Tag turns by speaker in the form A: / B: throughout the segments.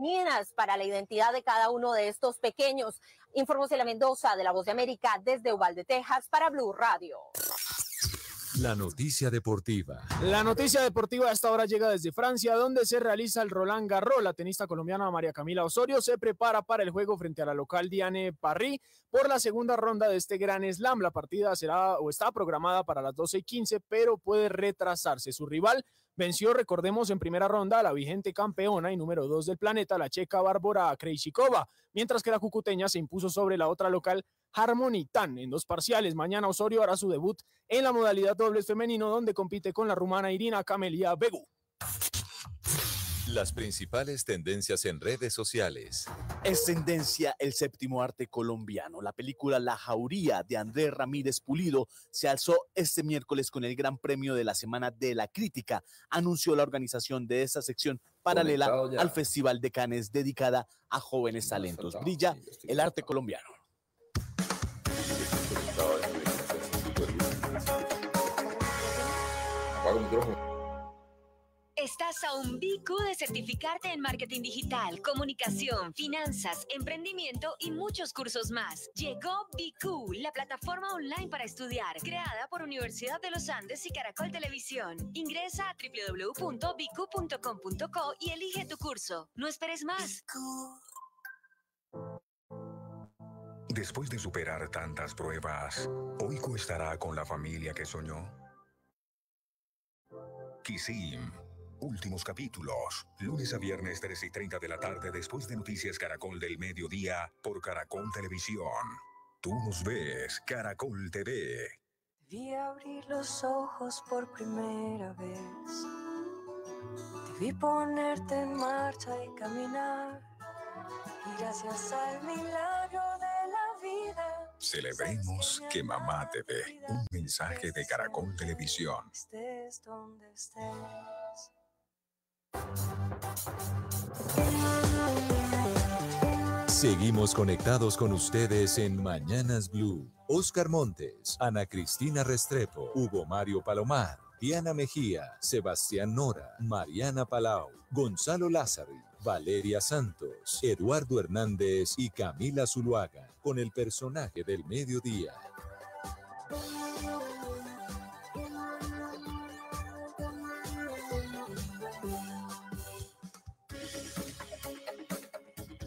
A: dañinas para la identidad de cada uno de estos pequeños. Informó Celia Mendoza de La Voz de América desde Uvalde, Texas, para Blue Radio.
B: La noticia deportiva.
C: La noticia deportiva a esta hora llega desde Francia, donde se realiza el Roland Garros. La tenista colombiana María Camila Osorio se prepara para el juego frente a la local Diane Parry por la segunda ronda de este Gran Slam. La partida será o está programada para las 12 y 15, pero puede retrasarse. Su rival venció, recordemos, en primera ronda a la vigente campeona y número 2 del planeta, la checa Bárbara Krejcikova, mientras que la cucuteña se impuso sobre la otra local Harmony Tan en dos parciales. Mañana Osorio hará su debut en la modalidad dobles femenino donde compite con la rumana Irina Camelia Begu.
B: Las principales tendencias en redes sociales.
D: Es tendencia el séptimo arte colombiano. La película La Jauría de Andrés Ramírez Pulido se alzó este miércoles con el Gran Premio de la Semana de la Crítica. Anunció la organización de esta sección paralela al Festival de Cannes dedicada a jóvenes talentos. Brilla el arte colombiano.
E: Estás a un BQ de certificarte en marketing digital, comunicación, finanzas, emprendimiento y muchos cursos más. Llegó BQ, la plataforma online para estudiar, creada por Universidad de los Andes y Caracol Televisión. Ingresa a www.bq.com.co y elige tu curso. No esperes más.
F: Después de superar tantas pruebas, ¿Oico estará con la familia que soñó? Kisim. Últimos capítulos. Lunes a viernes 3 y 30 de la tarde después de Noticias Caracol del Mediodía por Caracol Televisión. Tú nos ves, Caracol TV.
G: Debí abrir los ojos por primera vez. Debí ponerte en marcha y caminar. Y gracias al milagro de la vida.
F: Celebremos que mamá te ve. Un mensaje de Caracol Televisión.
G: Estés donde estés.
B: Seguimos conectados con ustedes en Mañanas Blue. Oscar Montes, Ana Cristina Restrepo, Hugo Mario Palomar, Diana Mejía, Sebastián Nora, Mariana Palau, Gonzalo Lázaro, Valeria Santos, Eduardo Hernández y Camila Zuluaga, con el personaje del mediodía.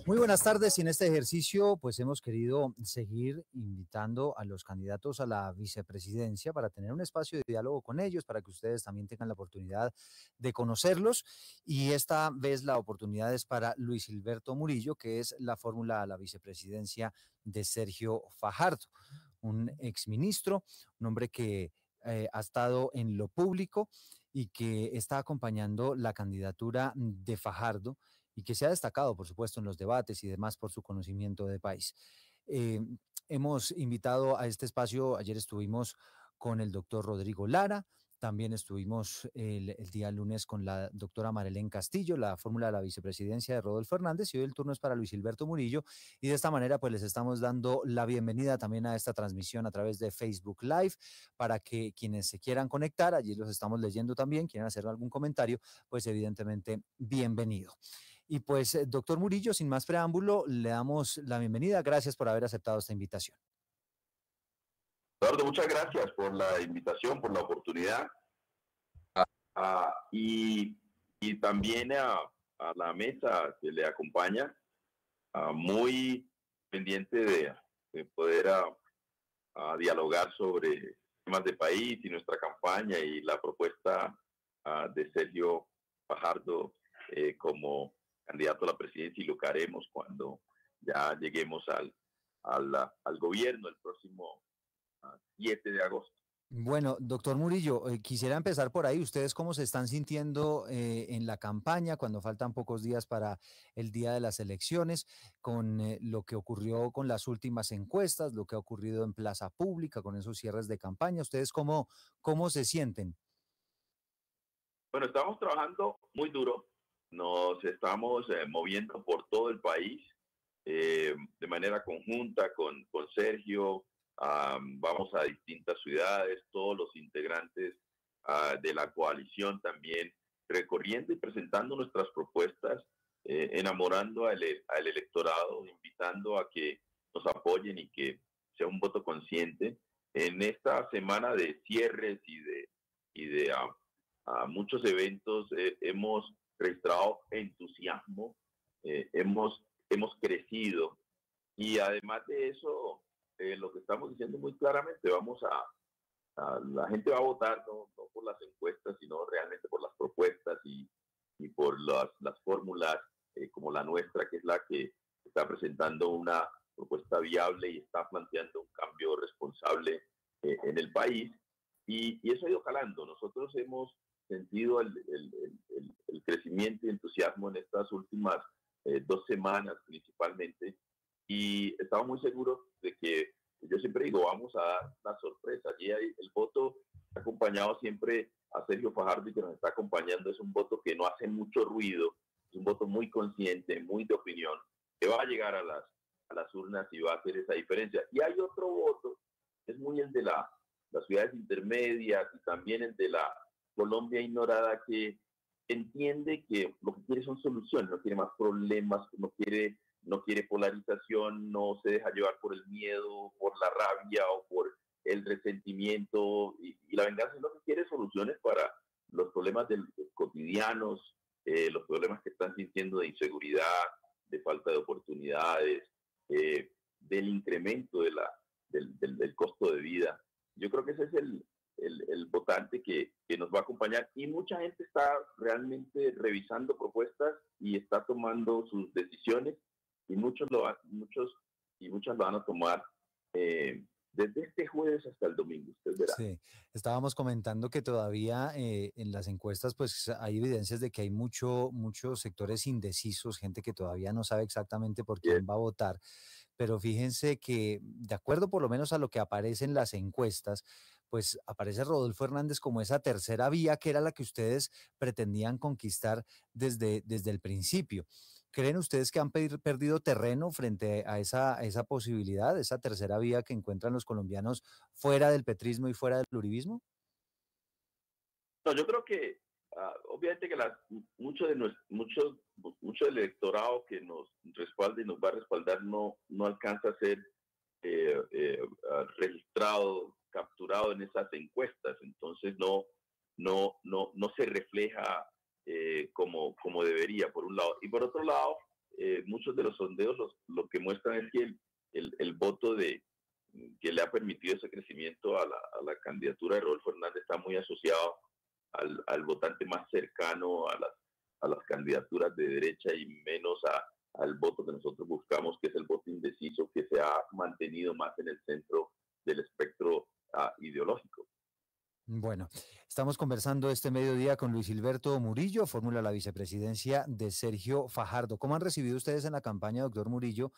H: Muy buenas tardes en este ejercicio pues hemos querido seguir invitando a los candidatos a la vicepresidencia para tener un espacio de diálogo con ellos, para que ustedes también tengan la oportunidad de conocerlos. Y esta vez la oportunidad es para Luis Hilberto Murillo, que es la fórmula a la vicepresidencia de Sergio Fajardo, un exministro, un hombre que eh, ha estado en lo público y que está acompañando la candidatura de Fajardo y que se ha destacado, por supuesto, en los debates y demás por su conocimiento de país. Eh, hemos invitado a este espacio, ayer estuvimos con el doctor Rodrigo Lara, también estuvimos el, día lunes con la doctora Marilén Castillo, la fórmula de la vicepresidencia de Rodolfo Fernández, y hoy el turno es para Luis Gilberto Murillo. Y de esta manera, pues les estamos dando la bienvenida también a esta transmisión a través de Facebook Live, para que quienes se quieran conectar, allí los estamos leyendo también, quieran hacer algún comentario, pues evidentemente bienvenido. Y pues, eh, doctor Murillo, sin más preámbulo, le damos la bienvenida. Gracias por haber aceptado esta invitación.
I: Eduardo, muchas gracias por la invitación, por la oportunidad. Ah, y, también a, la mesa que le acompaña, ah, muy pendiente de, poder ah, dialogar sobre temas de país y nuestra campaña y la propuesta de Sergio Fajardo eh, como candidato a la presidencia y lo que haremos cuando ya lleguemos al, al, gobierno el próximo 7 de agosto.
H: Bueno, doctor Murillo, eh, quisiera empezar por ahí. ¿Ustedes cómo se están sintiendo eh, en la campaña cuando faltan pocos días para el día de las elecciones, con eh, lo que ocurrió con las últimas encuestas, lo que ha ocurrido en plaza pública, con esos cierres de campaña? ¿Ustedes cómo, cómo se sienten?
I: Bueno, estamos trabajando muy duro. Nos estamos moviendo por todo el país de manera conjunta con, con Sergio, vamos a distintas ciudades, todos los integrantes ah, de la coalición también recorriendo y presentando nuestras propuestas eh, enamorando al, e, al, electorado, invitando a que nos apoyen y que sea un voto consciente. En esta semana de cierres y de, y de a, muchos eventos eh, hemos registrado entusiasmo, eh, hemos, hemos crecido y además de eso, lo que estamos diciendo muy claramente, vamos a, la gente va a votar no, no, por las encuestas, sino realmente por las propuestas y, y por las, las fórmulas eh, como la nuestra, que es la que está presentando una propuesta viable y está planteando un cambio responsable eh, en el país. Y, eso ha ido calando. Nosotros hemos sentido el, el, el, crecimiento y entusiasmo en estas últimas eh, dos semanas principalmente y estamos muy seguros de que yo siempre digo, vamos a dar la sorpresa. Allí hay el voto acompañado siempre a Sergio Fajardo que nos está acompañando es un voto que no hace mucho ruido, es un voto muy consciente, muy de opinión, que va a llegar a las, a las urnas y va a hacer esa diferencia. Y hay otro voto, es muy el de la, las ciudades intermedias y también el de la Colombia ignorada, que entiende que lo que quiere son soluciones, no quiere más problemas, no quiere, no quiere polarización, no se deja llevar por el miedo, por la rabia o por el resentimiento y, la venganza, sino que quiere soluciones para los problemas del, cotidianos, eh, los problemas que están sintiendo de inseguridad, de falta de oportunidades, eh, del incremento del, del, costo de vida. Yo creo que ese es el, el, el votante que, que, nos va a acompañar. Y mucha gente está realmente revisando propuestas y está tomando sus decisiones y muchos lo muchos y muchas lo van a tomar eh, desde este jueves hasta el domingo, usted verá.
H: Sí, estábamos comentando que todavía eh, en las encuestas pues hay evidencias de que hay mucho, muchos sectores indecisos, gente que todavía no sabe exactamente por quién va a votar, pero fíjense que de acuerdo por lo menos a lo que aparece en las encuestas, pues aparece Rodolfo Hernández como esa tercera vía que era la que ustedes pretendían conquistar desde, desde el principio. ¿Creen ustedes que han perdido terreno frente a esa, esa posibilidad, esa tercera vía que encuentran los colombianos fuera del petrismo y fuera del uribismo?
I: No, yo creo que ah, obviamente que mucho, de mucho, mucho del electorado que nos respalda y nos va a respaldar no, no alcanza a ser eh, eh, ah, registrado, capturado en esas encuestas. Entonces no, no, no, no se refleja eh, como, como debería, por un lado. Y por otro lado, eh, muchos de los sondeos lo que muestran es que el, el, el, voto de, que le ha permitido ese crecimiento a la, a la candidatura de Rodolfo Hernández está muy asociado al, al, votante más cercano a las, a las candidaturas de derecha y menos a, al voto que nosotros buscamos, que es el voto indeciso, que se ha mantenido más en el centro del espectro ideológico.
H: Bueno, estamos conversando este mediodía con Luis Hilberto Murillo, fórmula la vicepresidencia de Sergio Fajardo. ¿Cómo han recibido ustedes en la campaña, doctor Murillo?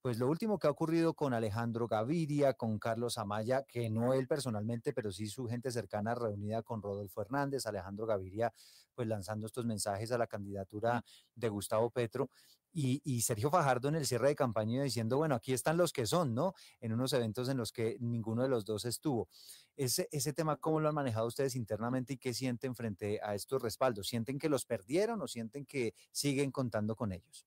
H: Pues lo último que ha ocurrido con Alejandro Gaviria, con Carlos Amaya, que no él personalmente, pero sí su gente cercana reunida con Rodolfo Hernández, Alejandro Gaviria, pues lanzando estos mensajes a la candidatura de Gustavo Petro. Y, Sergio Fajardo en el cierre de campaña diciendo, bueno, aquí están los que son, ¿no? En unos eventos en los que ninguno de los dos estuvo. Ese, ese tema, ¿cómo lo han manejado ustedes internamente y qué sienten frente a estos respaldos? ¿Sienten que los perdieron o sienten que siguen contando con ellos?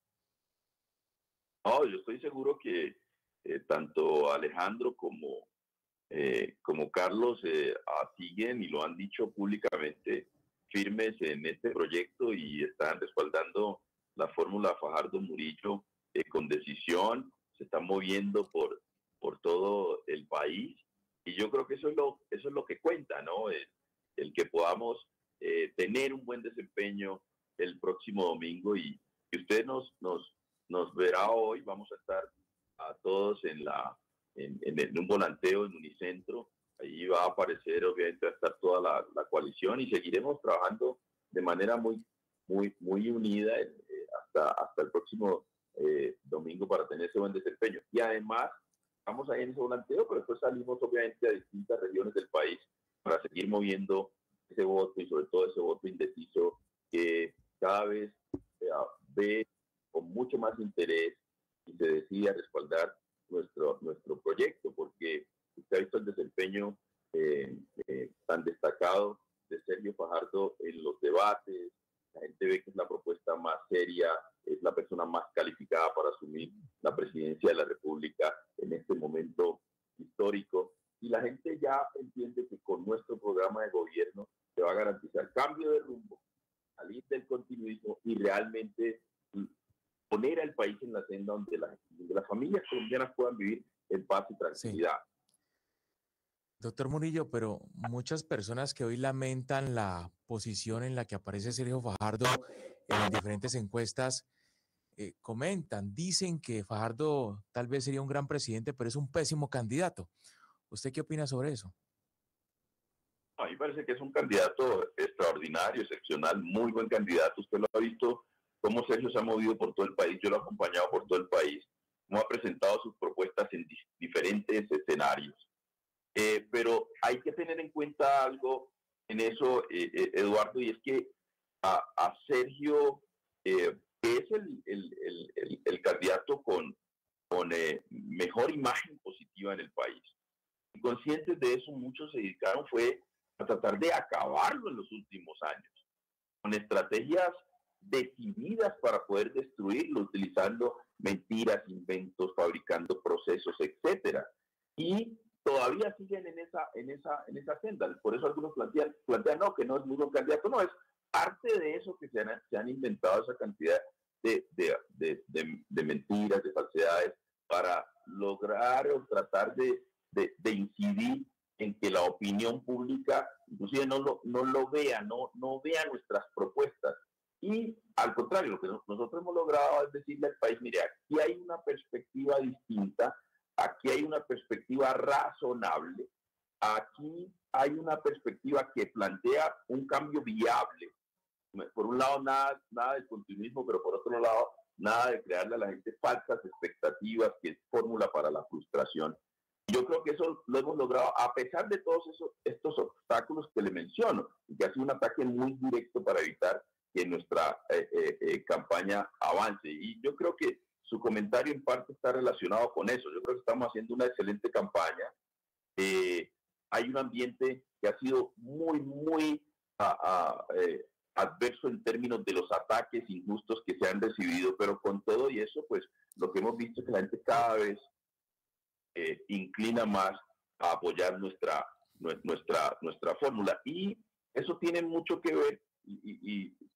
I: No, yo estoy seguro que eh, tanto Alejandro como, eh, como Carlos eh, siguen y lo han dicho públicamente firmes en este proyecto y están respaldando la fórmula Fajardo Murillo eh, con decisión, se está moviendo por, por todo el país y yo creo que eso es lo, eso es lo que cuenta, ¿no? El, el que podamos eh, tener un buen desempeño el próximo domingo y que usted nos, nos, nos verá hoy, vamos a estar a todos en, la, en, en, un volanteo en Unicentro, ahí va a aparecer obviamente va a estar toda la, la coalición y seguiremos trabajando de manera muy, muy, muy unida hasta, hasta el próximo eh, domingo para tener ese buen desempeño. Y además, vamos ahí en ese volanteo, pero después salimos obviamente a distintas regiones del país para seguir moviendo ese voto y sobre todo ese voto indeciso que cada vez eh, ve con mucho más interés y se decide a respaldar nuestro, nuestro proyecto, porque usted ha visto el desempeño eh, tan destacado de Sergio Fajardo en los debates, la gente ve que es la propuesta más seria, es la persona más calificada para asumir la presidencia de la República en este momento histórico. Y la gente ya entiende que con nuestro programa de gobierno se va a garantizar cambio de rumbo, salir del continuismo y realmente poner al país en la senda donde, donde las familias colombianas puedan vivir en paz y tranquilidad.
J: Doctor Murillo, pero muchas personas que hoy lamentan la posición en la que aparece Sergio Fajardo en diferentes encuestas eh, comentan, dicen que Fajardo tal vez sería un gran presidente, pero es un pésimo candidato. ¿Usted qué opina sobre eso?
I: A mí parece que es un candidato extraordinario, excepcional, muy buen candidato. Usted lo ha visto cómo Sergio se ha movido por todo el país, yo lo he acompañado por todo el país, cómo ha presentado sus propuestas en diferentes escenarios. Eh, pero hay que tener en cuenta algo en eso, eh, eh, Eduardo, y es que a, Sergio, que es el, el, el, candidato con, con mejor imagen positiva en el país, y conscientes de eso, muchos se dedicaron fue a tratar de acabarlo en los últimos años, con estrategias decididas para poder destruirlo, utilizando mentiras, inventos, fabricando procesos, etcétera. Y todavía siguen en esa, en esa, en esa agenda. Por eso algunos plantean, plantean no, que no es buen candidato. No, es parte de eso que se han, se han inventado esa cantidad de, de, de, de, mentiras, de falsedades, para lograr o tratar de, incidir en que la opinión pública inclusive no lo, no lo vea, no, no vea nuestras propuestas. Y al contrario, lo que nosotros hemos logrado es decirle al país, mire, aquí hay una perspectiva distinta Aquí hay una perspectiva razonable. Aquí hay una perspectiva que plantea un cambio viable. Por un lado, nada, nada del continuismo, pero por otro lado, nada de crearle a la gente falsas expectativas, que es fórmula para la frustración. Yo creo que eso lo hemos logrado a pesar de todos esos, estos obstáculos que le menciono, que ha sido un ataque muy directo para evitar que nuestra eh, eh, eh, campaña avance. Y yo creo que su comentario en parte está relacionado con eso. Yo creo que estamos haciendo una excelente campaña. Eh, hay un ambiente que ha sido muy, muy eh, adverso en términos de los ataques injustos que se han recibido, pero con todo y eso, pues lo que hemos visto es que la gente cada vez eh, inclina más a apoyar nuestra, nuestra, nuestra fórmula. Y eso tiene mucho que ver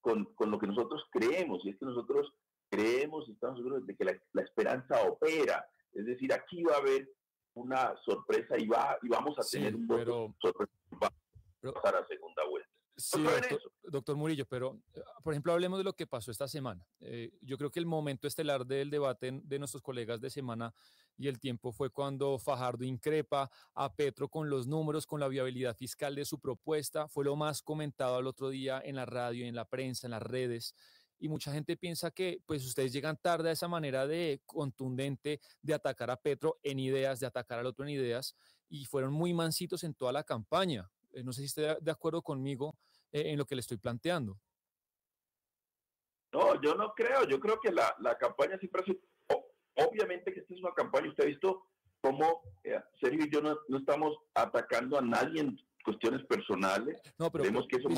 I: con, con, lo que nosotros creemos, y es que nosotros creemos y estamos seguros de que la, esperanza opera. Es decir, aquí va a haber una sorpresa y, va, y vamos a tener un pero, sorpresa para a segunda vuelta.
J: Sí, doctor, Murillo, pero por ejemplo, hablemos de lo que pasó esta semana. Eh, yo creo que el momento estelar del debate de nuestros colegas de semana y el tiempo fue cuando Fajardo increpa a Petro con los números, con la viabilidad fiscal de su propuesta. Fue lo más comentado al otro día en la radio, en la prensa, en las redes y mucha gente piensa que pues ustedes llegan tarde a esa manera de contundente de atacar a Petro en ideas, de atacar al otro en ideas y fueron muy mansitos en toda la campaña. Eh, no sé si esté de acuerdo conmigo eh, en lo que le estoy planteando.
I: No, yo no creo. Yo creo que la, la campaña siempre ha sido, obviamente que esta es una campaña, usted ha visto cómo eh, Sergio y yo no, no, estamos atacando a nadie cuestiones personales.
J: No, pero, que eso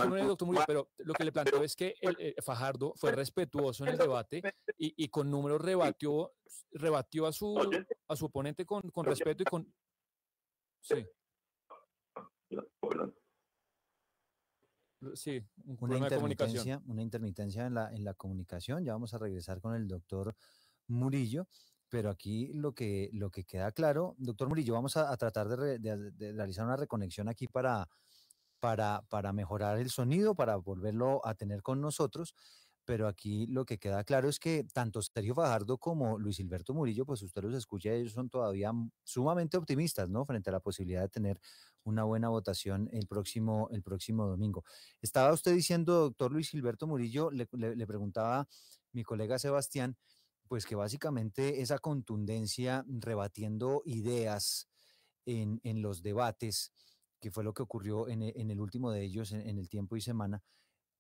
J: pero lo que le planteo es que el, eh, Fajardo fue respetuoso en el debate y, y con números rebatió, rebatió a su, a su oponente con, con respeto y con... Sí. Sí,
H: una intermitencia, una intermitencia en la, en la comunicación. Ya vamos a regresar con el doctor Murillo. Pero aquí lo que, lo que queda claro, doctor Murillo, vamos a, tratar de, realizar una reconexión aquí para, para, para mejorar el sonido, para volverlo a tener con nosotros. Pero aquí lo que queda claro es que tanto Sergio Fajardo como Luis Hilberto Murillo, pues usted los escucha, ellos son todavía sumamente optimistas, ¿no? Frente a la posibilidad de tener una buena votación el próximo, el próximo domingo. Estaba usted diciendo, doctor Luis Hilberto Murillo, le preguntaba mi colega Sebastián, pues que básicamente esa contundencia rebatiendo ideas en, los debates, que fue lo que ocurrió en, e, el último de ellos, en, el tiempo y semana,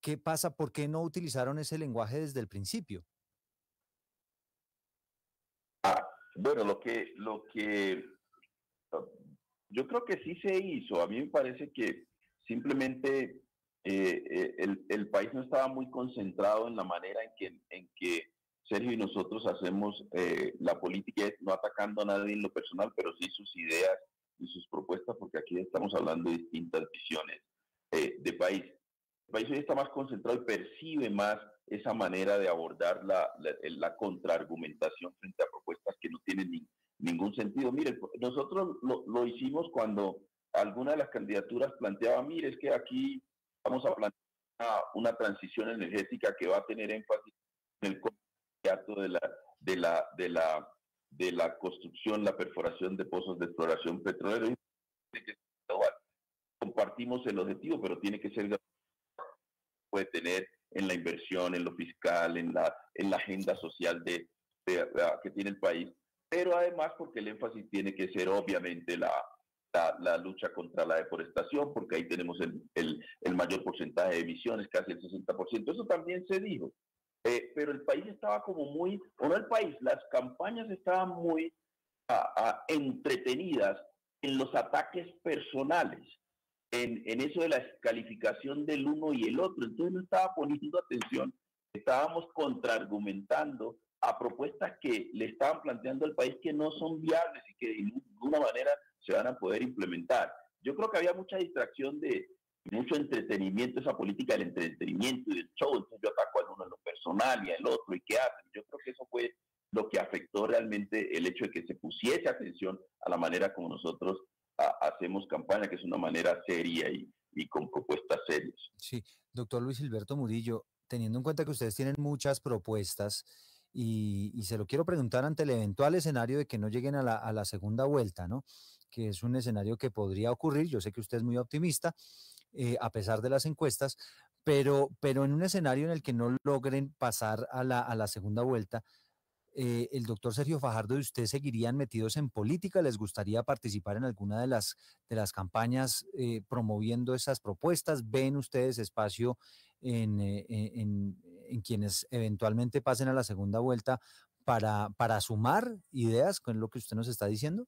H: ¿qué pasa? ¿Por qué no utilizaron ese lenguaje desde el principio?
I: Ah, bueno, lo que, lo que ah, yo creo que sí se hizo. A mí me parece que simplemente eh, eh, el, el, país no estaba muy concentrado en la manera en que, en que Sergio y nosotros hacemos eh, la política, no atacando a nadie en lo personal, pero sí sus ideas y sus propuestas, porque aquí estamos hablando de distintas visiones de país. El país hoy está más concentrado y percibe más esa manera de abordar la, la, contraargumentación frente a propuestas que no tienen ningún sentido. Mire, nosotros lo, lo hicimos cuando alguna de las candidaturas planteaba, mire, es que aquí vamos a plantear una, transición energética que va a tener énfasis en el combate de la, de la, de la, de la construcción, la perforación de pozos de exploración petrolera. Compartimos el objetivo, pero tiene que ser puede tener en la inversión, en lo fiscal, en la, en la agenda social de, que tiene el país, pero además porque el énfasis tiene que ser obviamente la, la, lucha contra la deforestación, porque ahí tenemos el, el, el, mayor porcentaje de emisiones, casi el 60%. Eso también se dijo. Eh, pero el país estaba como muy, o no el país, las campañas estaban muy entretenidas en los ataques personales, en, en, eso de la descalificación del uno y el otro. Entonces no estaba poniendo atención, estábamos contraargumentando a propuestas que le estaban planteando al país que no son viables y que de ninguna manera se van a poder implementar. Yo creo que había mucha distracción de mucho entretenimiento, esa política del entretenimiento y del show, entonces yo ataco al uno en lo personal y al otro y qué hacen. Yo creo que eso fue lo que afectó realmente el hecho de que se pusiese atención a la manera como nosotros hacemos campaña, que es una manera seria y, y con propuestas serias.
H: Sí, doctor Luis Gilberto Murillo, teniendo en cuenta que ustedes tienen muchas propuestas, y, y, se lo quiero preguntar ante el eventual escenario de que no lleguen a la, a la segunda vuelta, ¿no? que es un escenario que podría ocurrir. Yo sé que usted es muy optimista, eh, a pesar de las encuestas, pero, pero en un escenario en el que no logren pasar a la, a la segunda vuelta, eh, el doctor Sergio Fajardo y usted seguirían metidos en política? ¿Les gustaría participar en alguna de las, de las campañas eh, promoviendo esas propuestas? ¿Ven ustedes espacio en, en, en, quienes eventualmente pasen a la segunda vuelta para, para sumar ideas con lo que usted nos está diciendo?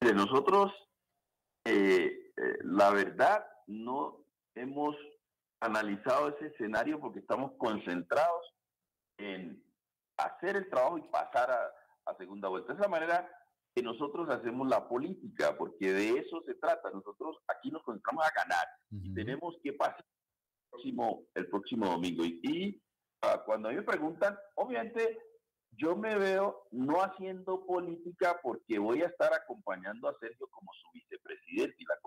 I: De nosotros, eh, la verdad, no hemos analizado ese escenario porque estamos concentrados en hacer el trabajo y pasar a, segunda vuelta. De esa manera que nosotros hacemos la política, porque de eso se trata. Nosotros aquí nos concentramos a ganar y tenemos que pasar el próximo, el próximo domingo. Y, ah, cuando a mí me preguntan, obviamente yo me veo no haciendo política porque voy a estar acompañando a Sergio como su vicepresidente y la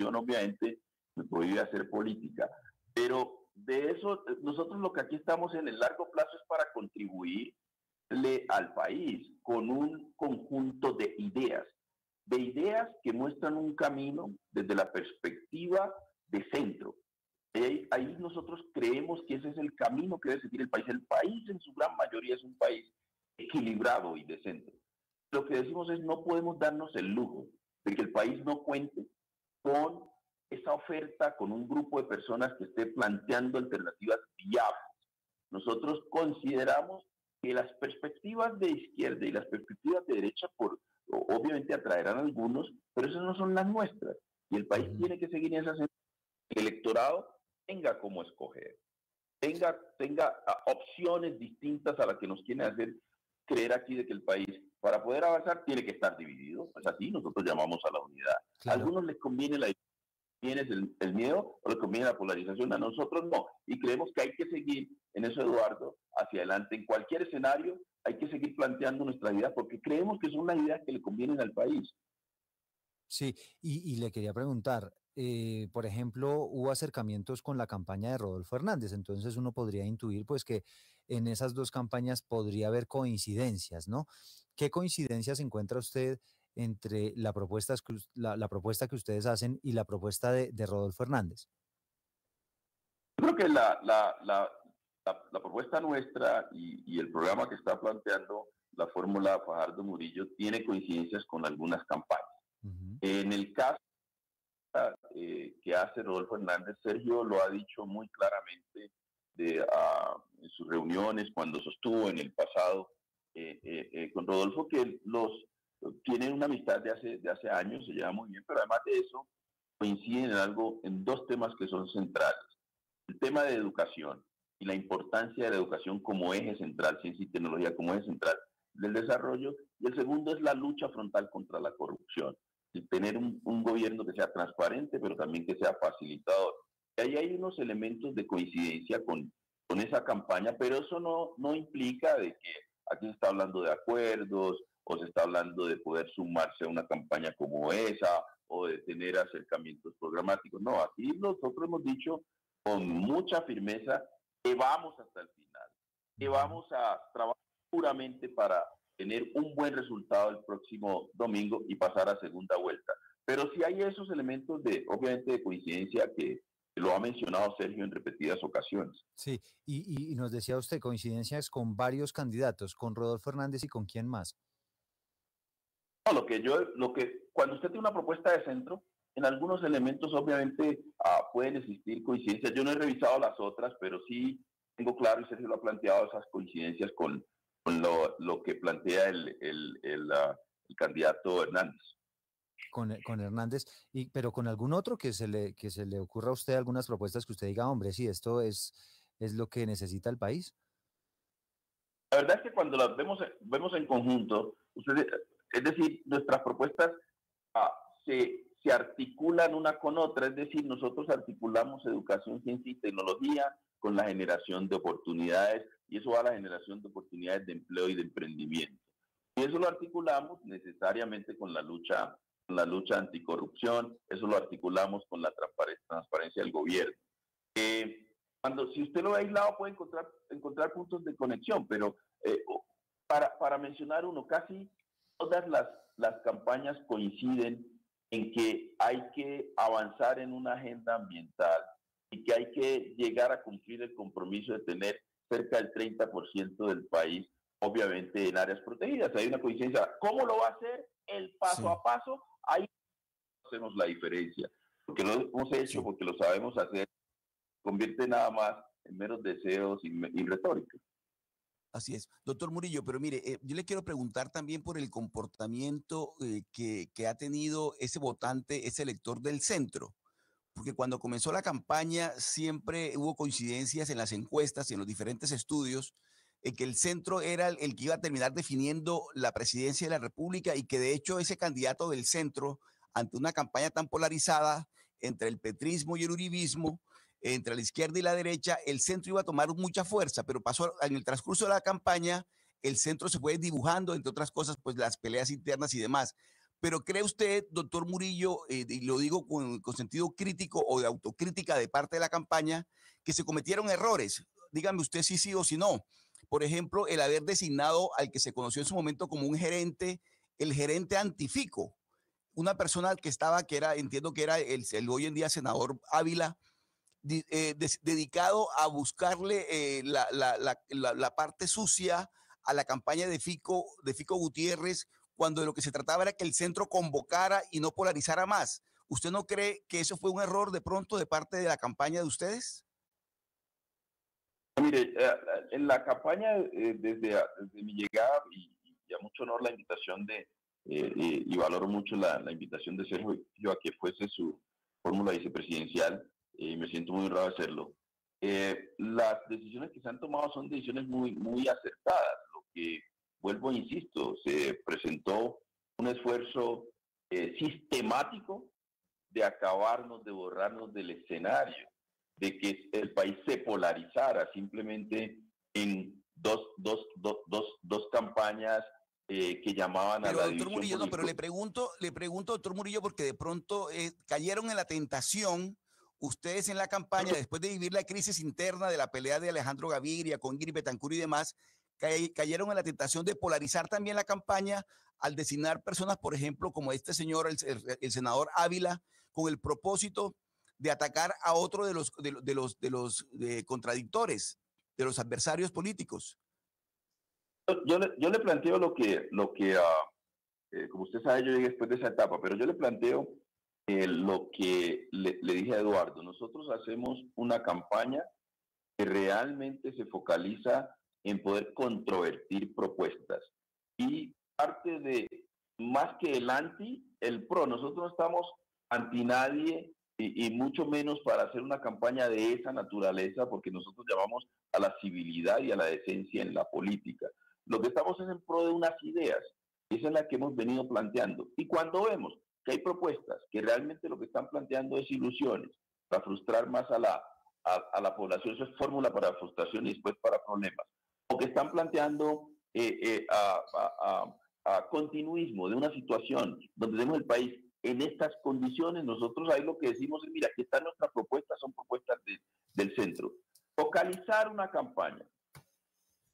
I: constitución obviamente me prohíbe hacer política. Pero de eso, nosotros lo que aquí estamos en el largo plazo es para contribuirle al país con un conjunto de ideas, de ideas que muestran un camino desde la perspectiva de centro. Ahí, ahí nosotros creemos que ese es el camino que debe seguir el país. El país en su gran mayoría es un país equilibrado y decente. Lo que decimos es no podemos darnos el lujo de que el país no cuente con esa oferta, con un grupo de personas que esté planteando alternativas viables. Nosotros consideramos que las perspectivas de izquierda y las perspectivas de derecha, por, obviamente atraerán a algunos, pero esas no son las nuestras. Y el país tiene que seguir en esa El electorado tenga como escoger, tenga, tenga ah, opciones distintas a las que nos quieren hacer creer aquí de que el país, para poder avanzar, tiene que estar dividido. Es así, nosotros llamamos a la unidad. A algunos les conviene la el, el miedo o les conviene la polarización, a nosotros no. Y creemos que hay que seguir en eso, Eduardo, hacia adelante. En cualquier escenario hay que seguir planteando nuestra idea porque creemos que son las ideas que le convienen al país.
H: Sí, y, y le quería preguntar, eh, por ejemplo, hubo acercamientos con la campaña de Rodolfo Hernández, entonces uno podría intuir pues que en esas dos campañas podría haber coincidencias, ¿no? ¿Qué coincidencias encuentra usted entre la propuesta, la, propuesta que ustedes hacen y la propuesta de, Rodolfo Hernández?
I: Yo creo que la, la propuesta nuestra y, el programa que está planteando la fórmula Fajardo Murillo tiene coincidencias con algunas campañas. En el caso eh, que hace Rodolfo Hernández, Sergio lo ha dicho muy claramente de, ah, en sus reuniones cuando sostuvo en el pasado eh, eh, con Rodolfo, que los tienen una amistad de hace, de hace años, se lleva muy bien, pero además de eso, coinciden en algo, en dos temas que son centrales. El tema de educación y la importancia de la educación como eje central, ciencia y tecnología como eje central del desarrollo. Y el segundo es la lucha frontal contra la corrupción. Y tener un, un gobierno que sea transparente, pero también que sea facilitador. Ahí hay unos elementos de coincidencia con, con esa campaña, pero eso no, no implica de que aquí se está hablando de acuerdos o se está hablando de poder sumarse a una campaña como esa o de tener acercamientos programáticos. No, aquí nosotros hemos dicho con mucha firmeza que vamos hasta el final, que vamos a trabajar puramente para tener un buen resultado el próximo domingo y pasar a segunda vuelta. Pero si hay esos elementos de, obviamente, de coincidencia que lo ha mencionado Sergio en repetidas ocasiones.
H: Sí, y, y nos decía usted coincidencias con varios candidatos, con Rodolfo Hernández y con quién más.
I: No, lo que yo, lo que, cuando usted tiene una propuesta de centro, en algunos elementos obviamente ah, pueden existir coincidencias. Yo no he revisado las otras, pero sí tengo claro, y Sergio lo ha planteado, esas coincidencias con, con lo, lo, que plantea el, el, el, uh, el candidato Hernández.
H: Con, con, Hernández, y, pero con algún otro que se, le, que se le ocurra a usted algunas propuestas que usted diga, hombre, sí, esto es, es lo que necesita el país.
I: La verdad es que cuando las vemos, vemos en conjunto, usted, es decir, nuestras propuestas ah, se, se articulan una con otra, es decir, nosotros articulamos educación, ciencia y tecnología con la generación de oportunidades y eso va a la generación de oportunidades de empleo y de emprendimiento. Y eso lo articulamos necesariamente con la lucha, la lucha anticorrupción, eso lo articulamos con la transparencia del gobierno. Eh, cuando, si usted lo ve aislado puede encontrar, encontrar puntos de conexión, pero eh, para, para mencionar uno, casi todas las, las campañas coinciden en que hay que avanzar en una agenda ambiental y que hay que llegar a cumplir el compromiso de tener cerca del 30% del país, obviamente en áreas protegidas. Hay una coincidencia. ¿Cómo lo va a hacer? El paso sí. a paso, ahí hacemos la diferencia. Porque lo hemos hecho, porque lo sabemos hacer, convierte nada más en meros deseos y, y retórica.
K: Así es. Doctor Murillo, pero mire, eh, yo le quiero preguntar también por el comportamiento eh, que, que, ha tenido ese votante, ese elector del centro. Porque cuando comenzó la campaña siempre hubo coincidencias en las encuestas y en los diferentes estudios en que el centro era el, el que iba a terminar definiendo la presidencia de la República y que de hecho ese candidato del centro, ante una campaña tan polarizada entre el petrismo y el uribismo, entre la izquierda y la derecha, el centro iba a tomar mucha fuerza, pero pasó en el transcurso de la campaña, el centro se fue dibujando, entre otras cosas, pues las peleas internas y demás. Pero cree usted, doctor Murillo, eh, y lo digo con, con, sentido crítico o de autocrítica de parte de la campaña, que se cometieron errores? Dígame usted si sí o si no. Por ejemplo, el haber designado al que se conoció en su momento como un gerente, el gerente antifico, una persona que estaba, que era, entiendo que era el, hoy en día senador Ávila, eh, de, dedicado a buscarle eh, la, la, parte sucia a la campaña de Fico, de Fico Gutiérrez, cuando de lo que se trataba era que el centro convocara y no polarizara más. ¿Usted no cree que eso fue un error de pronto de parte de la campaña de ustedes?
I: Mire, eh, en la campaña, desde, desde mi llegada, y, y, a mucho honor la invitación de, eh, y, valoro mucho la, invitación de Sergio a que fuese su fórmula vicepresidencial, y me siento muy honrado de hacerlo. Eh, las decisiones que se han tomado son decisiones muy, muy acertadas. Lo que, vuelvo e insisto, se presentó un esfuerzo eh, sistemático de acabarnos, de borrarnos del escenario, de que el país se polarizara simplemente en dos, dos, dos, dos, dos campañas eh, que llamaban
K: pero,
I: a la
K: doctor Murillo, no, pero le pregunto, le pregunto, doctor Murillo, porque de pronto eh, cayeron en la tentación ustedes en la campaña, después de vivir la crisis interna de la pelea de Alejandro Gaviria con Giri Betancur y demás, cayeron en la tentación de polarizar también la campaña al designar personas, por ejemplo, como este señor, el senador Ávila, con el propósito de atacar a otro de los, de, de los, de los de contradictores, de los adversarios políticos.
I: Yo le, yo le planteo lo que, lo que uh, eh, como usted sabe, yo llegué después de esa etapa, pero yo le planteo eh, lo que le, le, dije a Eduardo, nosotros hacemos una campaña que realmente se focaliza en poder controvertir propuestas. Y parte de, más que el anti, el pro, nosotros no estamos anti nadie y, y, mucho menos para hacer una campaña de esa naturaleza, porque nosotros llamamos a la civilidad y a la decencia en la política. Lo que estamos es en pro de unas ideas, esa es la que hemos venido planteando. Y cuando vemos que hay propuestas que realmente lo que están planteando es ilusiones, para frustrar más a la, a, a la población, eso es fórmula para frustración y después para problemas, o que están planteando eh, eh, a, a, a, continuismo de una situación donde tenemos el país en estas condiciones, nosotros ahí lo que decimos es, mira, aquí están nuestras propuestas, son propuestas de, del centro. Focalizar una campaña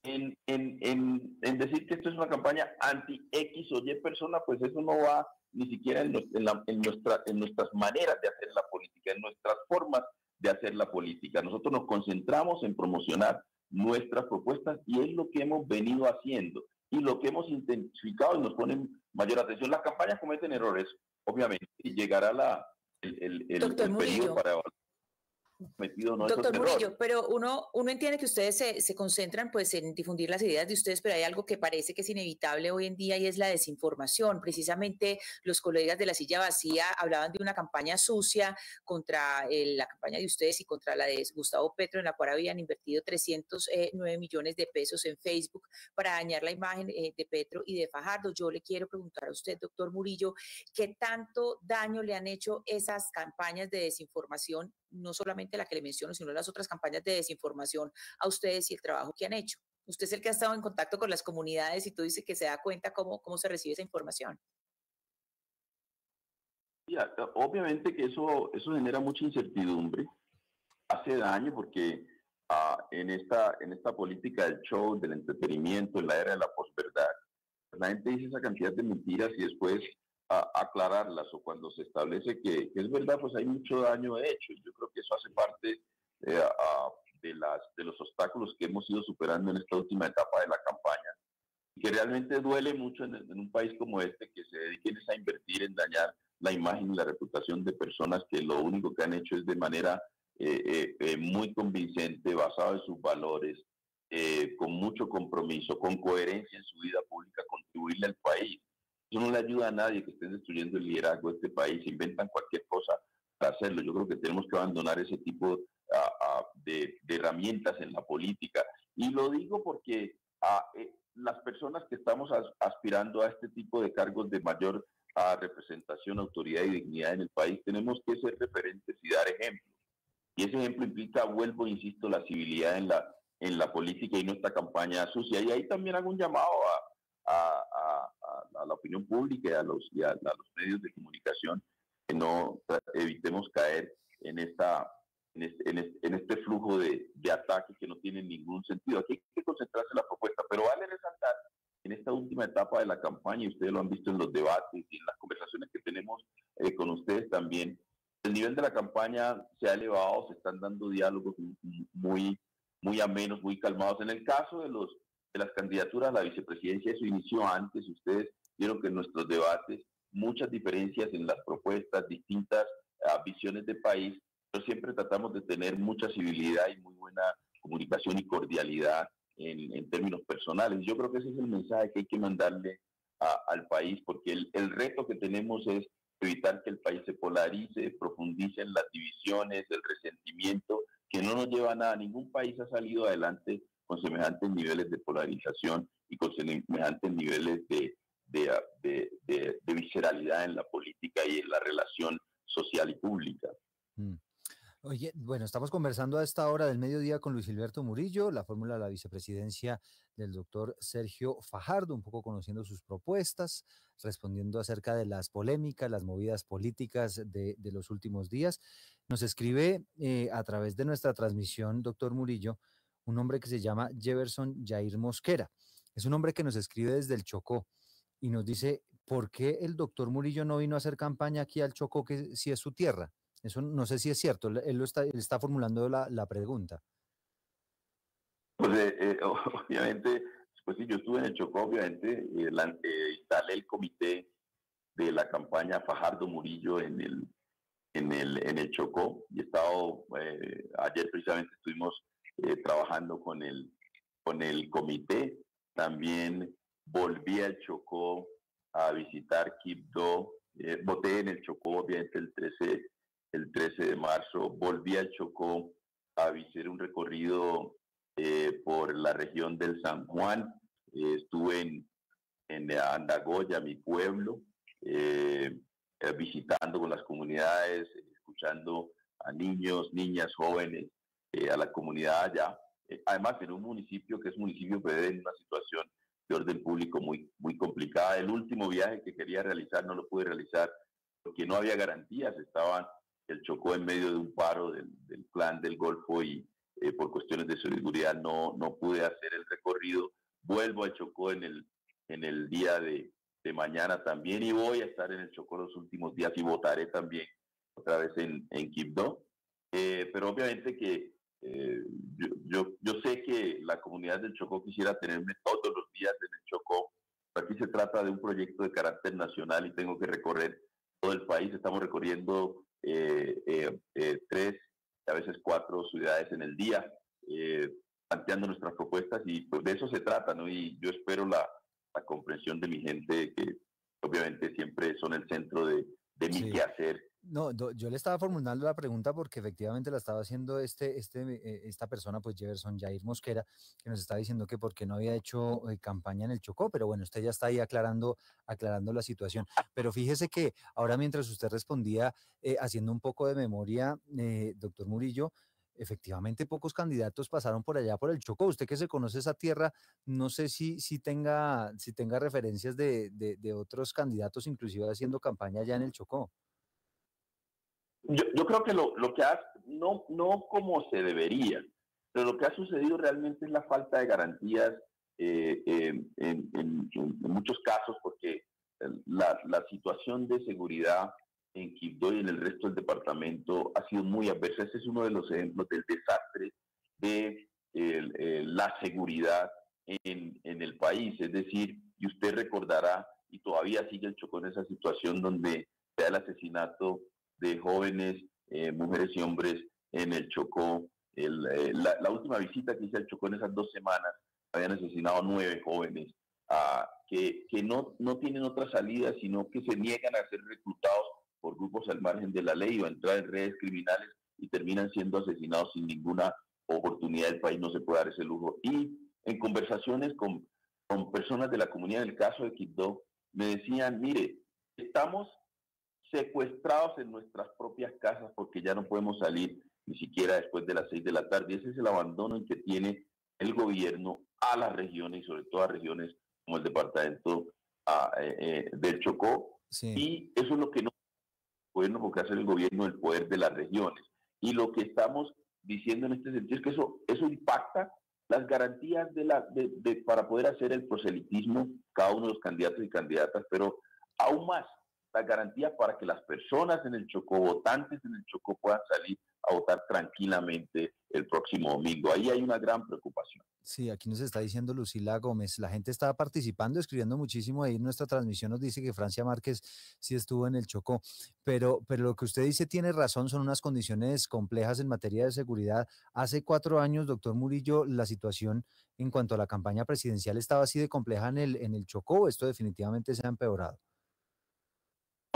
I: en, en, en, en, decir que esto es una campaña anti-X o Y persona, pues eso no va ni siquiera en, la, nuestra, en nuestras maneras de hacer la política, en nuestras formas de hacer la política. Nosotros nos concentramos en promocionar nuestras propuestas y es lo que hemos venido haciendo y lo que hemos intensificado y nos ponen mayor atención. Las campañas cometen errores, obviamente, y llegará la, el, el, el, el periodo para
L: metido no Doctor Murillo, pero uno, uno entiende que ustedes se, se, concentran pues en difundir las ideas de ustedes, pero hay algo que parece que es inevitable hoy en día y es la desinformación. Precisamente los colegas de la silla vacía hablaban de una campaña sucia contra el, la campaña de ustedes y contra la de Gustavo Petro, en la cual habían invertido 309 millones de pesos en Facebook para dañar la imagen eh, de Petro y de Fajardo. Yo le quiero preguntar a usted, doctor Murillo, ¿qué tanto daño le han hecho esas campañas de desinformación no solamente la que le menciono, sino las otras campañas de desinformación a ustedes y el trabajo que han hecho. Usted es el que ha estado en contacto con las comunidades y tú dices que se da cuenta cómo, cómo se recibe esa información.
I: Obviamente que eso, eso genera mucha incertidumbre, hace daño porque uh, en, esta, en esta política del show, del entretenimiento, en la era de la posverdad, la gente dice esa cantidad de mentiras y después a aclararlas o cuando se establece que, es verdad, pues hay mucho daño hecho. Yo creo que eso hace parte eh, de, las, de los obstáculos que hemos ido superando en esta última etapa de la campaña que realmente duele mucho en, un país como este que se dediquen a invertir en dañar la imagen y la reputación de personas que lo único que han hecho es de manera eh, eh, muy convincente, basado en sus valores, con mucho compromiso, con coherencia en su vida pública, contribuirle al país eso no le ayuda a nadie que estén destruyendo el liderazgo de este país, inventan cualquier cosa para hacerlo. Yo creo que tenemos que abandonar ese tipo uh, uh, de, de, herramientas en la política. Y lo digo porque uh, eh, las personas que estamos as, aspirando a este tipo de cargos de mayor representación, autoridad y dignidad en el país, tenemos que ser referentes y dar ejemplo. Y ese ejemplo implica, vuelvo, insisto, la civilidad en la, en la política y no esta campaña sucia. Y ahí también hago un llamado a, a, a, a la opinión pública y a los, y a, los medios de comunicación que no evitemos caer en esta en este, en este, en este flujo de, de ataque que no tiene ningún sentido. Aquí hay que concentrarse en la propuesta, pero vale resaltar en esta última etapa de la campaña, y ustedes lo han visto en los debates y en las conversaciones que tenemos eh, con ustedes también, el nivel de la campaña se ha elevado, se están dando diálogos muy, muy amenos, muy calmados. En el caso de los de las candidaturas a la vicepresidencia, eso inició antes, ustedes vieron que en nuestros debates muchas diferencias en las propuestas, distintas uh, visiones de país, pero siempre tratamos de tener mucha civilidad y muy buena comunicación y cordialidad en, en términos personales. Yo creo que ese es el mensaje que hay que mandarle a, al país, porque el, el reto que tenemos es evitar que el país se polarice, profundice en las divisiones, el resentimiento, que no nos lleva a nada. Ningún país ha salido adelante con semejantes niveles de polarización y con semejantes niveles de, de, de, visceralidad en la política y en la relación social y pública.
H: Mm. Oye, bueno, estamos conversando a esta hora del mediodía con Luis Gilberto Murillo, la fórmula de la vicepresidencia del doctor Sergio Fajardo, un poco conociendo sus propuestas, respondiendo acerca de las polémicas, las movidas políticas de, de los últimos días. Nos escribe eh, a través de nuestra transmisión, doctor Murillo, un hombre que se llama Jefferson Jair Mosquera. Es un hombre que nos escribe desde el Chocó y nos dice, ¿por qué el doctor Murillo no vino a hacer campaña aquí al Chocó, que si es su tierra? Eso no sé si es cierto, él, lo está, él está formulando la, la, pregunta.
I: Pues eh, eh, obviamente, pues sí, yo estuve en el Chocó, obviamente, eh, instalé el comité de la campaña Fajardo Murillo en el, en el, en el Chocó y he estado, eh, ayer precisamente estuvimos eh, trabajando con el, con el comité. También volví al Chocó a visitar Quibdó eh, voté en el Chocó, obviamente el 13, el 13 de marzo, volví al Chocó a hacer un recorrido eh, por la región del San Juan, estuve en, en Andagoya, mi pueblo, visitando con las comunidades, escuchando a niños, niñas, jóvenes, a la comunidad allá. además, en un municipio que es municipio pero en una situación de orden público muy, muy complicada. El último viaje que quería realizar no lo pude realizar porque no había garantías, estaban, el Chocó en medio de un paro del, del plan del Golfo y eh, por cuestiones de seguridad no, no pude hacer el recorrido. Vuelvo al Chocó en el, en el día de, de mañana también y voy a estar en el Chocó los últimos días y votaré también otra vez en, en Quibdó. Eh, pero obviamente que eh, yo, yo, sé que la comunidad del Chocó quisiera tenerme todos los días en el Chocó. Aquí se trata de un proyecto de carácter nacional y tengo que recorrer todo el país. Estamos recorriendo eh, eh, tres, a veces cuatro ciudades en el día, planteando nuestras propuestas y pues de eso se trata, ¿no? Y yo espero la, la comprensión de mi gente, que obviamente siempre son el centro de, de mi quehacer
H: no, yo le estaba formulando la pregunta porque efectivamente la estaba haciendo este, este, eh, esta persona, pues Jefferson Jair Mosquera, que nos está diciendo que porque no había hecho eh, campaña en el Chocó, pero bueno, usted ya está ahí aclarando, aclarando la situación. Pero fíjese que ahora mientras usted respondía, eh, haciendo un poco de memoria, doctor Murillo, efectivamente pocos candidatos pasaron por allá por el Chocó. Usted que se conoce esa tierra, no sé si, si, tenga, si tenga referencias de, de, de otros candidatos, inclusive haciendo campaña allá en el Chocó.
I: Yo, yo creo que lo, lo que ha, no, no como se debería, pero lo que ha sucedido realmente es la falta de garantías eh, en, en, en, muchos casos, porque la, la, situación de seguridad en Quibdó y en el resto del departamento ha sido muy adversa. Ese es uno de los ejemplos del desastre de la seguridad en, en, el país. Es decir, y usted recordará, y todavía sigue el Chocó en esa situación donde se da el asesinato de jóvenes, eh, mujeres y hombres en el Chocó. Eh, la, última visita que hice al Chocó en esas dos semanas, habían asesinado nueve jóvenes ah, que, que no, no tienen otra salida, sino que se niegan a ser reclutados por grupos al margen de la ley o a entrar en redes criminales y terminan siendo asesinados sin ninguna oportunidad. El país no se puede dar ese lujo. Y en conversaciones con, con personas de la comunidad, en el caso de Quibdó, me decían, mire, estamos secuestrados en nuestras propias casas porque ya no podemos salir ni siquiera después de las seis de la tarde. Ese es el abandono en que tiene el gobierno a las regiones y sobre todo a regiones como el departamento ah, eh, eh, del Chocó. Y eso es lo que no gobierno porque hace el gobierno el poder de las regiones. Y lo que estamos diciendo en este sentido es que eso, eso impacta las garantías de la, de, para poder hacer el proselitismo cada uno de los candidatos y candidatas, pero aún más las garantías para que las personas en el Chocó, votantes en el Chocó, puedan salir a votar tranquilamente el próximo domingo. Ahí hay una gran preocupación.
H: Sí, aquí nos está diciendo Lucila Gómez. La gente está participando, escribiendo muchísimo ahí. Nuestra transmisión nos dice que Francia Márquez sí estuvo en el Chocó. Pero, pero lo que usted dice tiene razón, son unas condiciones complejas en materia de seguridad. Hace cuatro años, doctor Murillo, la situación en cuanto a la campaña presidencial estaba así de compleja en el, en el Chocó. Esto definitivamente se ha empeorado.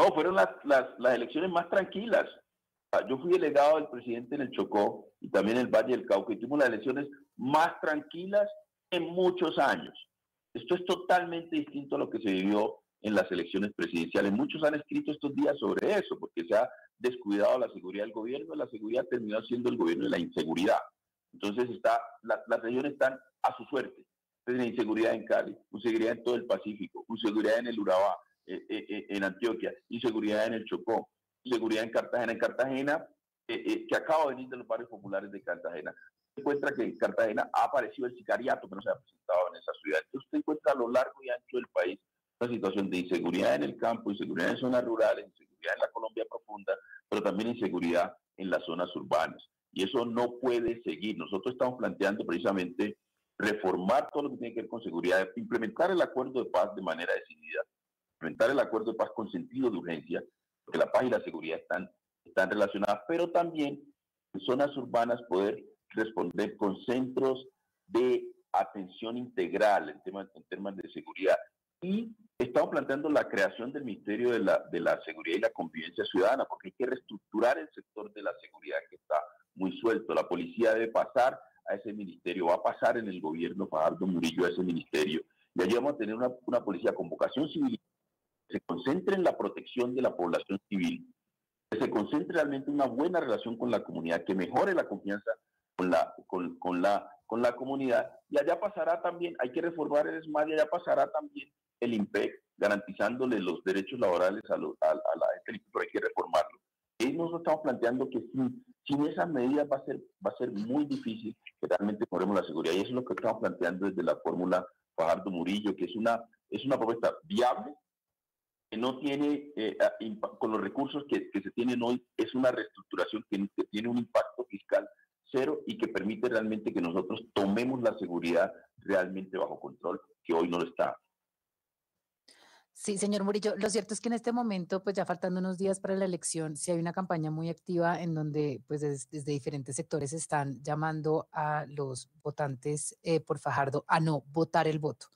I: No, fueron las, las, las elecciones más tranquilas. Ah, yo fui delegado del presidente en el Chocó y también en el Valle del Cauca y tuvimos las elecciones más tranquilas en muchos años. Esto es totalmente distinto a lo que se vivió en las elecciones presidenciales. Muchos han escrito estos días sobre eso, porque se ha descuidado la seguridad del gobierno. La seguridad terminó siendo el gobierno de la inseguridad. Entonces está, las regiones están a su suerte. Tienen inseguridad en Cali, inseguridad en todo el Pacífico, inseguridad en el Urabá, en Antioquia, inseguridad en el Chocó, inseguridad en Cartagena. En Cartagena, que acaba de venir de los barrios populares de Cartagena, se encuentra que en Cartagena ha aparecido el sicariato que no se ha presentado en esa ciudad. Entonces usted encuentra a lo largo y ancho del país una situación de inseguridad en el campo, inseguridad en zonas rurales, inseguridad en la Colombia profunda, pero también inseguridad en las zonas urbanas. Y eso no puede seguir. Nosotros estamos planteando precisamente reformar todo lo que tiene que ver con seguridad, implementar el acuerdo de paz de manera decidida, implementar el acuerdo de paz con sentido de urgencia, porque la paz y la seguridad están, están relacionadas, pero también en zonas urbanas poder responder con centros de atención integral en temas, en temas de seguridad. Y estamos planteando la creación del Ministerio de la, de la Seguridad y la Convivencia Ciudadana, porque hay que reestructurar el sector de la seguridad que está muy suelto. La policía debe pasar a ese ministerio, va a pasar en el gobierno Fajardo Murillo a ese ministerio. Y allí vamos a tener una, una policía con vocación civil se concentre en la protección de la población civil, que se concentre realmente en una buena relación con la comunidad, que mejore la confianza con la, con, con la, con la comunidad. Y allá pasará también, hay que reformar el ESMAD y allá pasará también el IMPEC, garantizándole los derechos laborales a, los, a, la gente, pero hay que reformarlo. Y nosotros estamos planteando que sin, sin esas medidas va a, ser, va a ser muy difícil que realmente mejoremos la seguridad. Y eso es lo que estamos planteando desde la fórmula Fajardo Murillo, que es una, es una propuesta viable, que no tiene, eh, con los recursos que, que, se tienen hoy, es una reestructuración que, que tiene un impacto fiscal cero y que permite realmente que nosotros tomemos la seguridad realmente bajo control, que hoy no lo está.
M: Sí, señor Murillo, lo cierto es que en este momento, pues ya faltando unos días para la elección, sí hay una campaña muy activa en donde pues desde, diferentes sectores están llamando a los votantes eh, por Fajardo a no votar el voto.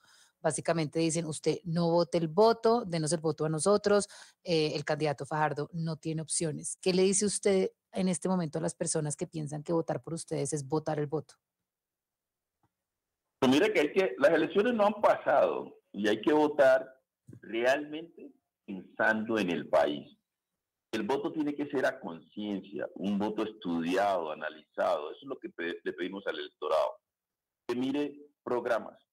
M: Básicamente dicen, usted no vote el voto, denos el voto a nosotros, eh, el candidato Fajardo no tiene opciones. ¿Qué le dice usted en este momento a las personas que piensan que votar por ustedes es votar el voto?
I: Pues mire que, hay que las elecciones no han pasado y hay que votar realmente pensando en el país. El voto tiene que ser a conciencia, un voto estudiado, analizado. Eso es lo que le pedimos al electorado. Que mire programas,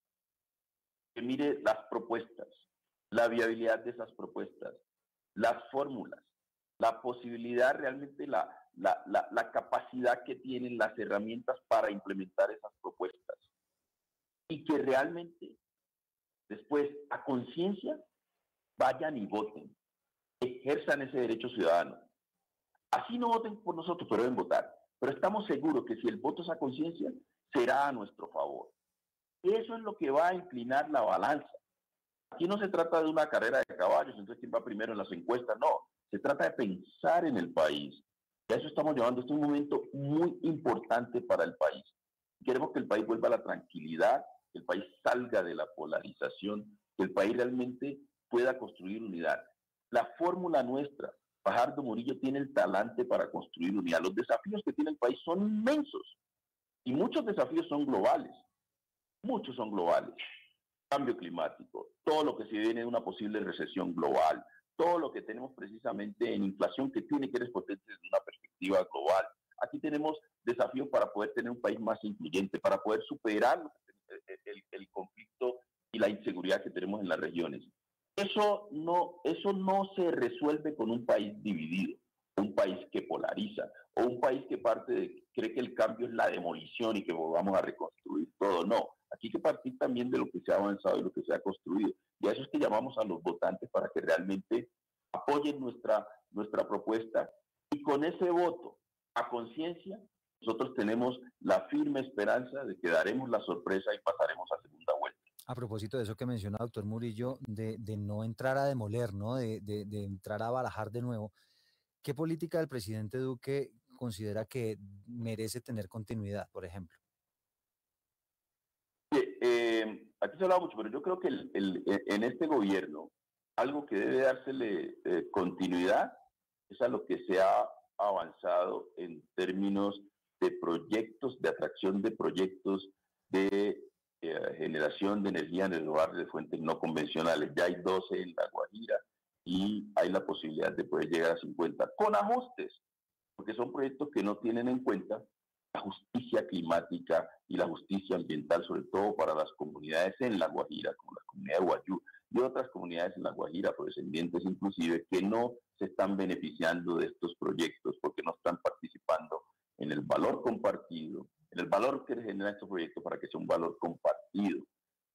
I: que mire las propuestas, la viabilidad de esas propuestas, las fórmulas, la posibilidad realmente, la, la, la, la capacidad que tienen las herramientas para implementar esas propuestas. Y que realmente Después, a conciencia, vayan y voten. Ejerzan ese derecho ciudadano. Así no voten por nosotros, pero deben votar. Pero estamos seguros que si el voto es a conciencia, será a nuestro favor. Eso es lo que va a inclinar la balanza. Aquí no se trata de una carrera de caballos, entonces quién va primero en las encuestas, no. Se trata de pensar en el país. Y a eso estamos llevando. Este es un momento muy importante para el país. Queremos que el país vuelva a la tranquilidad, que el país salga de la polarización, que el país realmente pueda construir unidad. La fórmula nuestra, Fajardo Murillo tiene el talante para construir unidad. Los desafíos que tiene el país son inmensos y muchos desafíos son globales. Muchos son globales. Cambio climático, todo lo que se viene de una posible recesión global, todo lo que tenemos precisamente en inflación que tiene que responder desde una perspectiva global. Aquí tenemos desafíos para poder tener un país más incluyente, para poder superar el, conflicto y la inseguridad que tenemos en las regiones. Eso no, eso no se resuelve con un país dividido, un país que polariza, o un país que parte de, cree que el cambio es la demolición y que vamos a reconstruir todo. No, aquí hay que partir también de lo que se ha avanzado y lo que se ha construido. Y a eso es que llamamos a los votantes para que realmente apoyen nuestra, nuestra propuesta y con ese voto a conciencia nosotros tenemos la firme esperanza de que daremos la sorpresa y pasaremos a segunda vuelta.
H: A propósito de eso que menciona doctor Murillo, de, no entrar a demoler, ¿no? De, entrar a barajar de nuevo, ¿qué política del presidente Duque considera que merece tener continuidad, por ejemplo?
I: Eh, aquí se ha hablado mucho, pero yo creo que e, en este gobierno algo que debe dársele eh, continuidad es a lo que se ha avanzado en términos de proyectos, de atracción de proyectos de eh, generación de energía en el lugar de fuentes no convencionales. Ya hay 12 en La Guajira y hay la posibilidad de poder llegar a 50 con ajustes, porque son proyectos que no tienen en cuenta la justicia climática y la justicia ambiental, sobre todo para las comunidades en La Guajira, como la comunidad de Guayú y otras comunidades en La Guajira, descendientes inclusive, que no se están beneficiando de estos proyectos porque no están participando en el valor compartido, en el valor que genera este proyecto para que sea un valor compartido.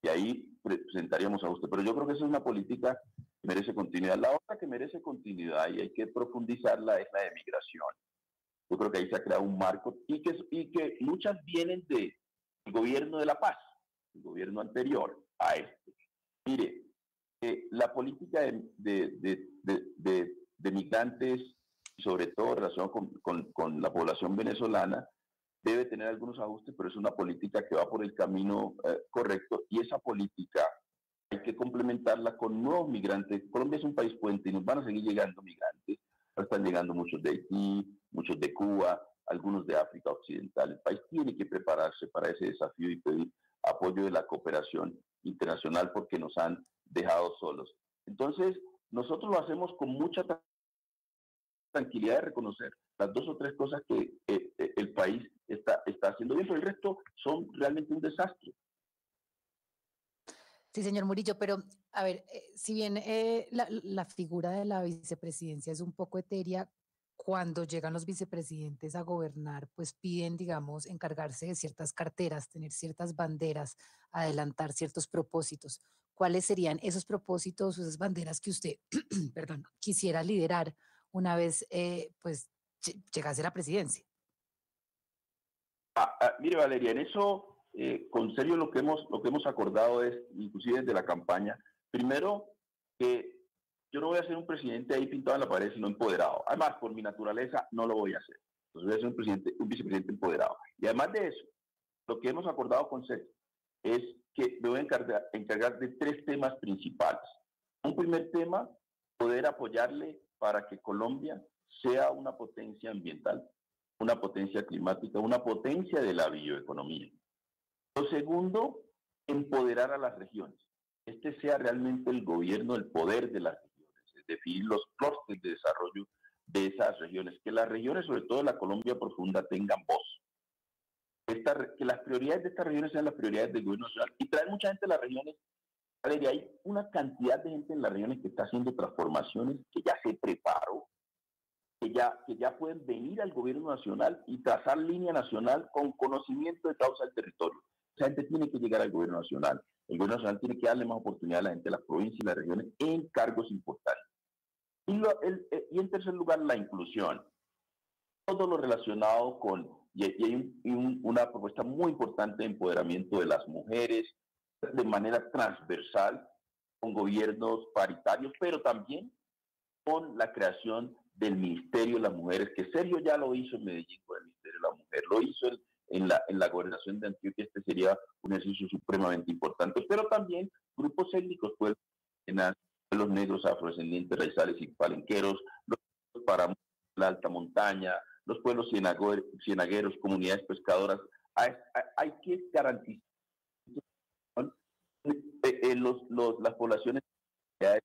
I: Y ahí presentaríamos a usted. Pero yo creo que esa es una política merece continuidad. La otra que merece continuidad y hay que profundizarla es la de migración. Yo creo que ahí se ha creado un marco y que, y que muchas vienen del gobierno de la paz, el gobierno anterior a este. Mire, eh, la política de, de, de, de migrantes sobre todo relacionado con, la población venezolana, debe tener algunos ajustes, pero es una política que va por el camino eh, correcto y esa política que complementarla con nuevos migrantes. Colombia es un país puente y nos van a seguir llegando migrantes. Están llegando muchos de Haití, muchos de Cuba, algunos de África Occidental. El país tiene que prepararse para ese desafío y pedir apoyo de la cooperación internacional porque nos han dejado solos. Entonces, nosotros lo hacemos con mucha tranquilidad de reconocer las dos o tres cosas que eh, eh, el país está, está haciendo bien, pero el resto son realmente un desastre.
M: Sí, señor Murillo, pero a ver, eh, si bien la, la, figura de la vicepresidencia es un poco etérea, cuando llegan los vicepresidentes a gobernar, pues piden, digamos, encargarse de ciertas carteras, tener ciertas banderas, adelantar ciertos propósitos. ¿Cuáles serían esos propósitos esas banderas que usted, perdón, quisiera liderar una vez, eh, pues, llegase a la presidencia?
I: Ah, ah, mire, Valeria, en eso, eh, con serio, lo que, hemos, acordado es, inclusive desde la campaña, primero, que yo no voy a ser un presidente ahí pintado en la pared, sino empoderado. Además, por mi naturaleza, no lo voy a hacer. Entonces voy a ser un, presidente, un vicepresidente empoderado. Y además de eso, lo que hemos acordado con SEC es que me voy a encargar de tres temas principales. Un primer tema, poder apoyarle para que Colombia sea una potencia ambiental, una potencia climática, una potencia de la bioeconomía. Lo segundo, empoderar a las regiones. Este sea realmente el gobierno, el poder de las regiones definir los clústeres de desarrollo de esas regiones, que las regiones, sobre todo la Colombia profunda, tengan voz. que las prioridades de estas regiones sean las prioridades del gobierno nacional y traer mucha gente a las regiones. Hay una cantidad de gente en las regiones que está haciendo transformaciones, que ya se preparó, que ya, que ya pueden venir al gobierno nacional y trazar línea nacional con conocimiento de causa del territorio. Esa gente tiene que llegar al gobierno nacional. El gobierno nacional tiene que darle más oportunidad a la gente de las provincias y las regiones en cargos importantes. Eh, y, en tercer lugar, la inclusión. Todo lo relacionado con, y, hay una propuesta muy importante de empoderamiento de las mujeres de manera transversal, con gobiernos paritarios, pero también con la creación del Ministerio de las Mujeres, que Sergio ya lo hizo en Medellín con el Ministerio de la Mujer, lo hizo en, la, en la gobernación de Antioquia, este sería un ejercicio supremamente importante, pero también grupos étnicos pueden los negros afrodescendientes, raizales y palenqueros, los para la alta montaña, los pueblos cienagueros, comunidades pescadoras. Hay, que garantizar eh, eh, los, las poblaciones de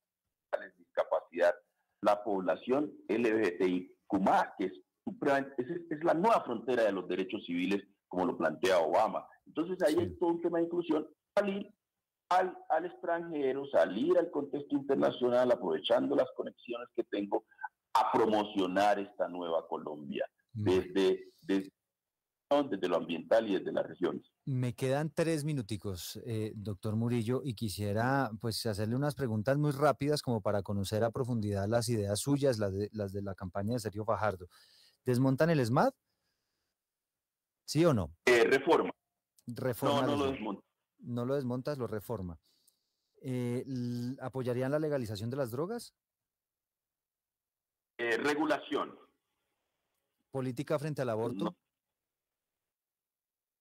I: discapacidad, la población LGBTI, que es, es, la nueva frontera de los derechos civiles, como lo plantea Obama. Entonces ahí es todo un tema de inclusión, salir al, extranjero, salir al contexto internacional, aprovechando las conexiones que tengo, a promocionar esta nueva Colombia mm. desde, desde, desde lo ambiental y desde las regiones.
H: Me quedan tres minuticos, eh, doctor Murillo, y quisiera pues hacerle unas preguntas muy rápidas como para conocer a profundidad las ideas suyas, las de, las de la campaña de Sergio Fajardo. ¿Desmontan el SMAD? ¿Sí o no?
I: Eh, reforma.
H: Reforma. No, no lo desmontan no lo desmontas, lo reforma. Eh, ¿Apoyarían la legalización de las drogas?
I: Eh, regulación.
H: ¿Política frente al aborto?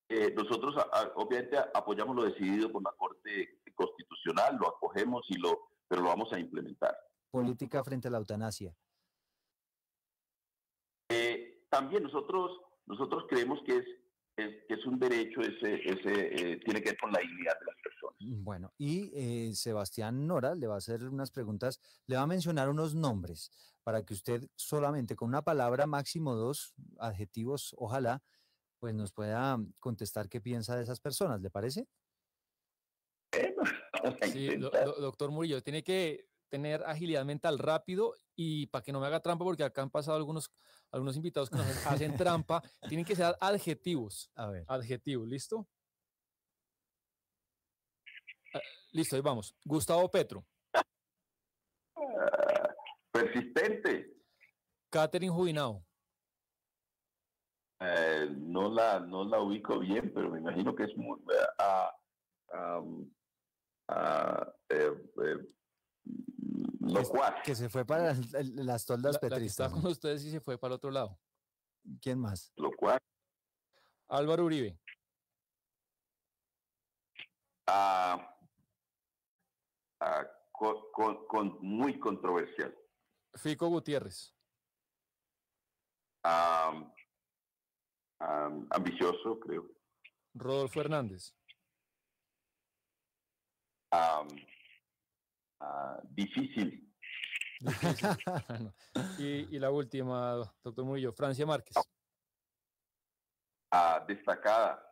I: Eh, nosotros obviamente apoyamos lo decidido por la Corte Constitucional, lo acogemos y lo, pero lo vamos a implementar.
H: ¿Política frente a la eutanasia?
I: también nosotros, nosotros creemos que es es, es un derecho, ese, ese eh, tiene que ver con la dignidad de las personas.
H: Mm, bueno, y eh, Sebastián Nora le va a hacer unas preguntas, le va a mencionar unos nombres para que usted solamente con una palabra, máximo dos adjetivos, ojalá, pues nos pueda contestar qué piensa de esas personas, ¿le parece?
J: sí, doctor Murillo, tiene que tener agilidad mental rápido y para que no me haga trampa, porque acá han pasado algunos, algunos invitados que nos hacen trampa, tienen que ser adjetivos.
H: A ver.
J: Adjetivos, ¿listo? Ah, listo, ahí vamos. Gustavo Petro.
I: persistente.
J: Catherine Jubinao.
I: Eh, no, la, no la ubico bien, pero me imagino que es muy... Uh,
H: que, se fue para las toldas petristas.
J: está con ustedes y se fue para el otro lado.
H: ¿Quién más?
I: Lo cual.
J: Álvaro Uribe.
I: Ah, ah, con, muy controversial.
J: Fico Gutiérrez.
I: ambicioso, creo.
J: Rodolfo Hernández.
I: Ah, difícil.
J: y, la última, doctor Murillo, Francia Márquez.
I: Ah, destacada.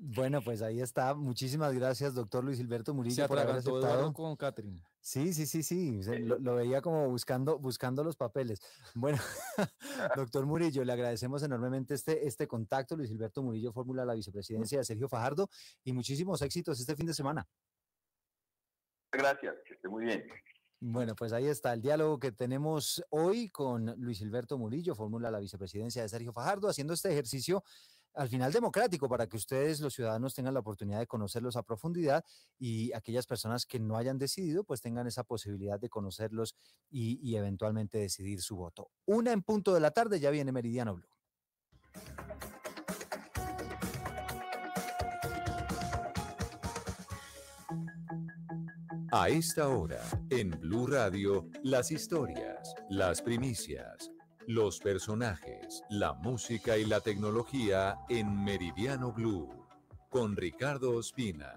H: Bueno, pues ahí está. Muchísimas gracias, doctor Luis Gilberto Murillo,
J: por haber aceptado. con Catherine.
H: Sí, sí, sí, sí. Lo, veía como buscando, buscando los papeles. Bueno, doctor Murillo, le agradecemos enormemente este, este contacto. Luis Gilberto Murillo fórmula la vicepresidencia de Sergio Fajardo y muchísimos éxitos este fin de semana.
I: Gracias, que esté muy bien.
H: Bueno, pues ahí está el diálogo que tenemos hoy con Luis Gilberto Murillo, fórmula la vicepresidencia de Sergio Fajardo, haciendo este ejercicio al final democrático para que ustedes, los ciudadanos, tengan la oportunidad de conocerlos a profundidad y aquellas personas que no hayan decidido, pues tengan esa posibilidad de conocerlos y, y eventualmente decidir su voto. Una en punto de la tarde, ya viene Meridiano Blue.
B: A esta hora, en Blue Radio, las historias, las primicias los personajes, la música y la tecnología en Meridiano Blue, con Ricardo Ospina.